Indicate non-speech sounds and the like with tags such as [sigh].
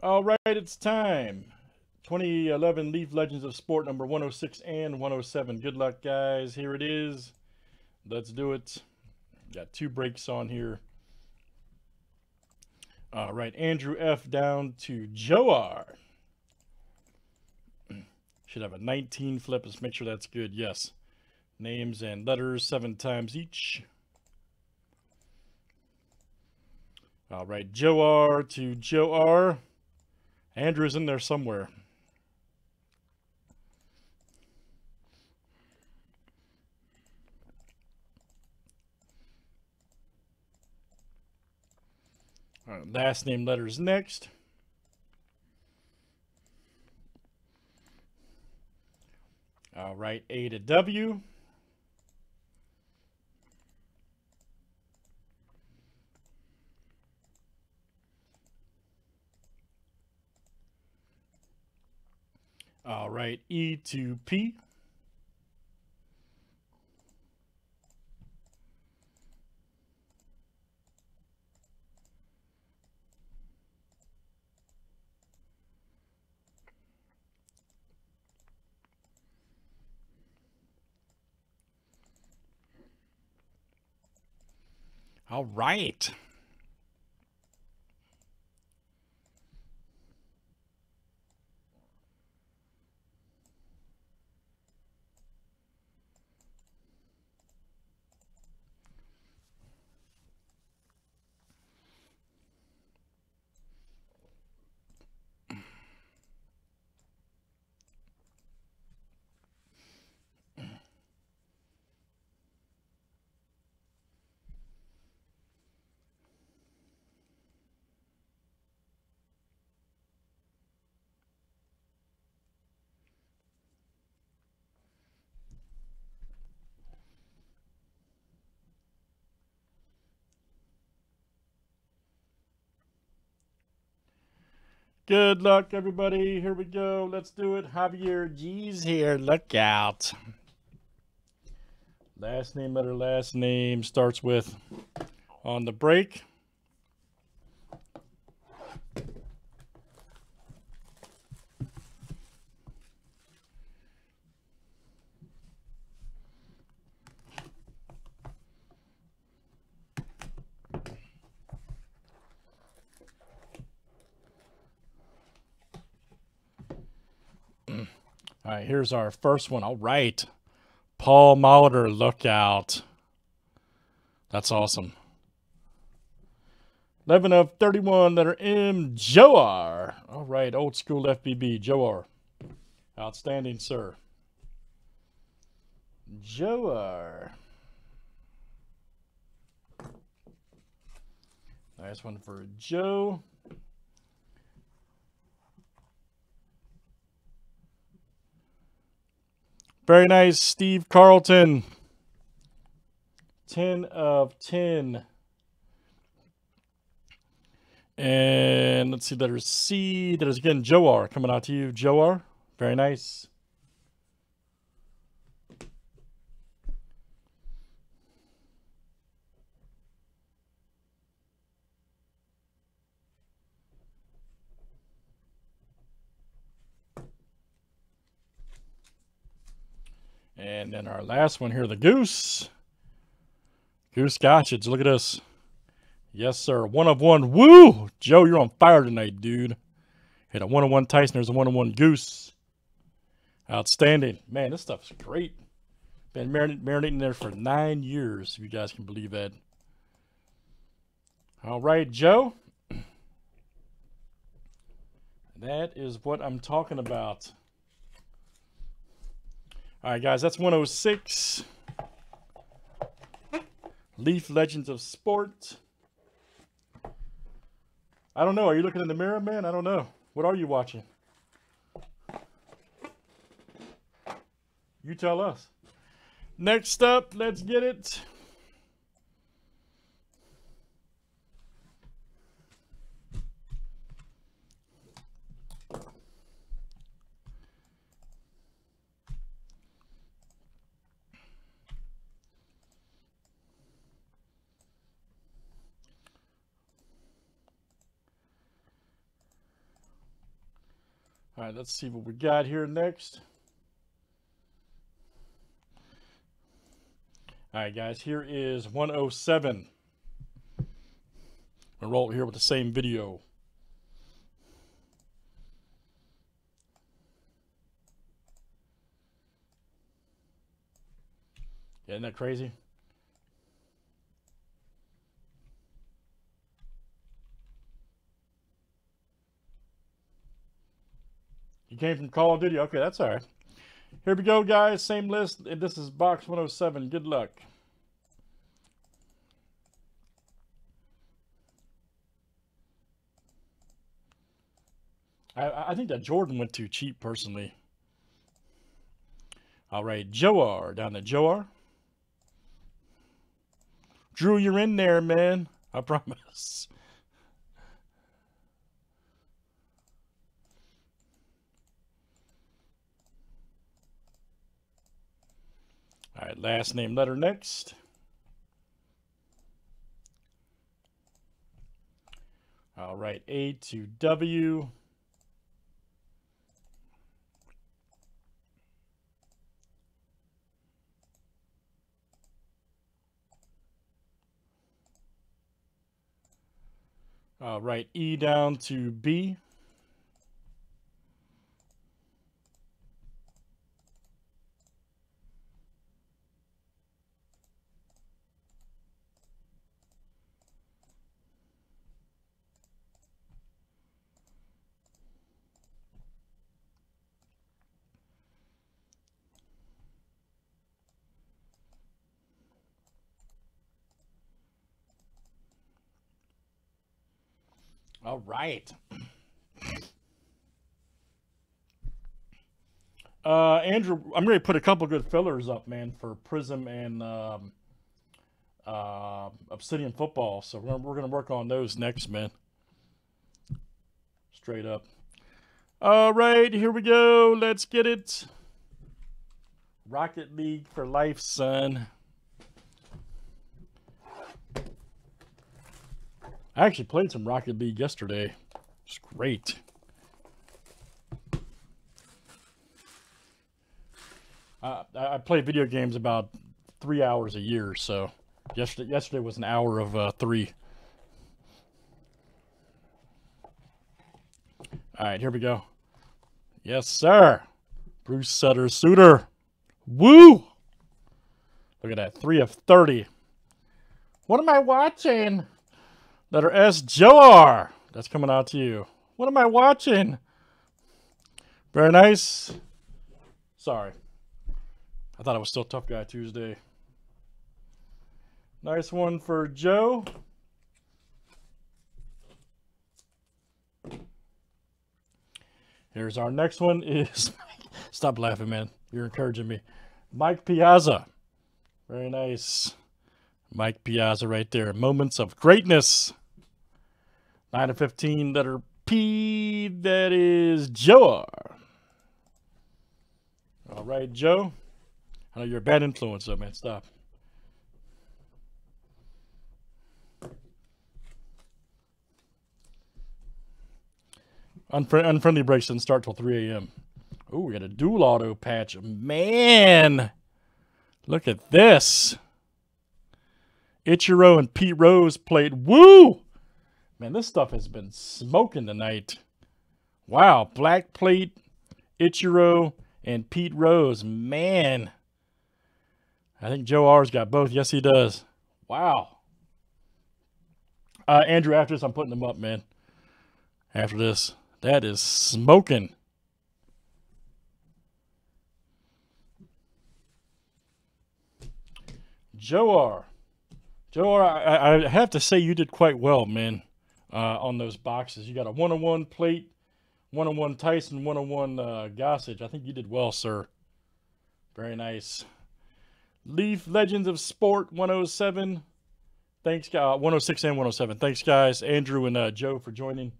All right, it's time. 2011 Leaf Legends of Sport number 106 and 107. Good luck, guys. Here it is. Let's do it. Got two breaks on here. All right, Andrew F. down to Joe R. [clears throat] Should have a 19 flip. Let's make sure that's good. Yes. Names and letters seven times each. All right, Joe R to Joe R. Andrew's in there somewhere. last name letters next. All right, A to W. All right, E to P. All right. Good luck, everybody. Here we go. Let's do it. Javier G's here. Look out. Last name, letter, last name starts with on the break. All right, here's our first one. All right. Paul Molitor, look out. That's awesome. 11 of 31, letter M, Joe R. All right, old school FBB, Joe R. Outstanding, sir. Joe R. Nice one for Joe. Very nice, Steve Carlton. 10 of 10. And let's see, letter C. That is again Joe R coming out to you. Joe R. Very nice. And then our last one here, the goose. Goose Gossage. Look at this. Yes, sir. One of one. Woo! Joe, you're on fire tonight, dude. Hit a one on one Tyson. There's a one on one goose. Outstanding. Man, this stuff's great. Been marin- marinating there for nine years, if you guys can believe that. All right, Joe. That is what I'm talking about. All right, guys, that's 106. Leaf Legends of Sport. I don't know. Are you looking in the mirror, man? I don't know. What are you watching? You tell us. Next up, let's get it. All right, let's see what we got here next. All right, guys, here is 107. I'm going to roll here with the same video. Isn't that crazy? You came from Call of Duty? Okay, that's all right. Here we go, guys. Same list. This is box 107. Good luck. I, I think that Jordan went too cheap, personally. All right, Joe R. Down to Joe R. Drew, you're in there, man. I [laughs] promise. All right, last name letter next. All right, A to W. All right, E down to B. All right. Uh, Andrew, I'm going to put a couple good fillers up, man, for Prism and um, uh, Obsidian Football. So we're, we're going to work on those next, man. Straight up. All right, here we go. Let's get it. Rocket League for life, son. I actually played some Rocket League yesterday. It's great. Uh, I play video games about three hours a year, so yesterday yesterday was an hour of uh, three. All right, here we go. Yes, sir. Bruce Sutter Suter. Woo! Look at that. Three of 30. What am I watching? Letter S, Joe R. That's coming out to you. What am I watching? Very nice. Sorry. I thought I was still Tough Guy Tuesday. Nice one for Joe. Here's our next one is [laughs] Stop laughing, man. You're encouraging me. Mike Piazza. Very nice. Mike Piazza right there. Moments of greatness. 9 to 15, letter P. That is Joe. All right, Joe. I know you're a bad influence, though, man. Stop. Unfri- unfriendly breaks didn't start till 3 a.m. Oh, we got a dual auto patch. Man, look at this. Ichiro and Pete Rose played. Woo! Man, this stuff has been smoking tonight. Wow, Black Plate, Ichiro, and Pete Rose. Man. I think Joe R's got both. Yes, he does. Wow. Uh, Andrew, after this, I'm putting them up, man. After this. That is smoking. Joe R. Joe I, I have to say you did quite well, man uh, on those boxes. You got a one-on-one plate, one-on-one Tyson, one-on-one uh, Gossage. I think you did well, sir. Very nice. Leaf Legends of Sport 107. Thanks, uh, 106 and 107. Thanks, guys. Andrew and uh, Joe for joining.